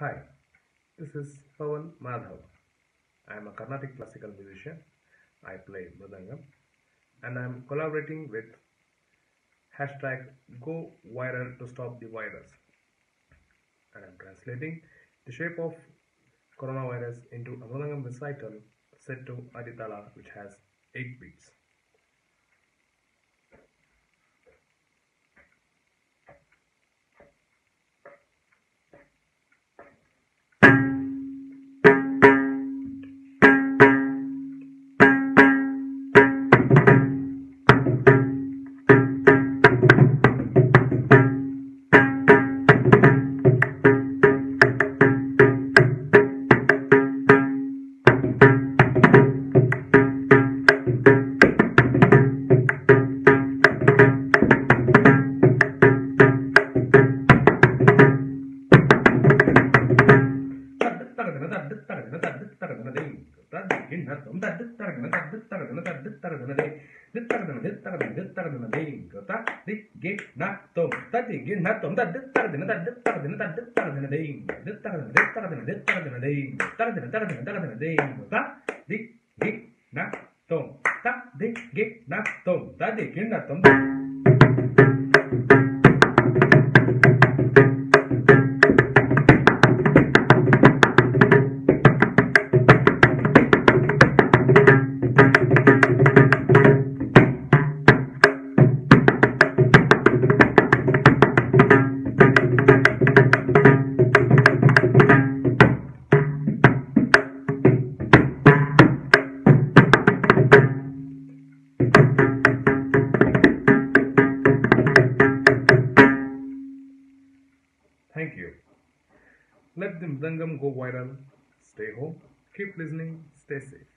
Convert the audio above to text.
Hi, this is Pavan Madhav. I am a Carnatic classical musician. I play Mridangam and I am collaborating with hashtag Go Viral to stop the virus. And I am translating the shape of coronavirus into a Mridangam recital set to Aditala which has 8 beats. Dick, Dick, Nack, Tom, da, Dick, Nack, Tom, da, Dick, Nack, Tom, da. Thank you. Let the Mridangam go viral. Stay home. Keep listening. Stay safe.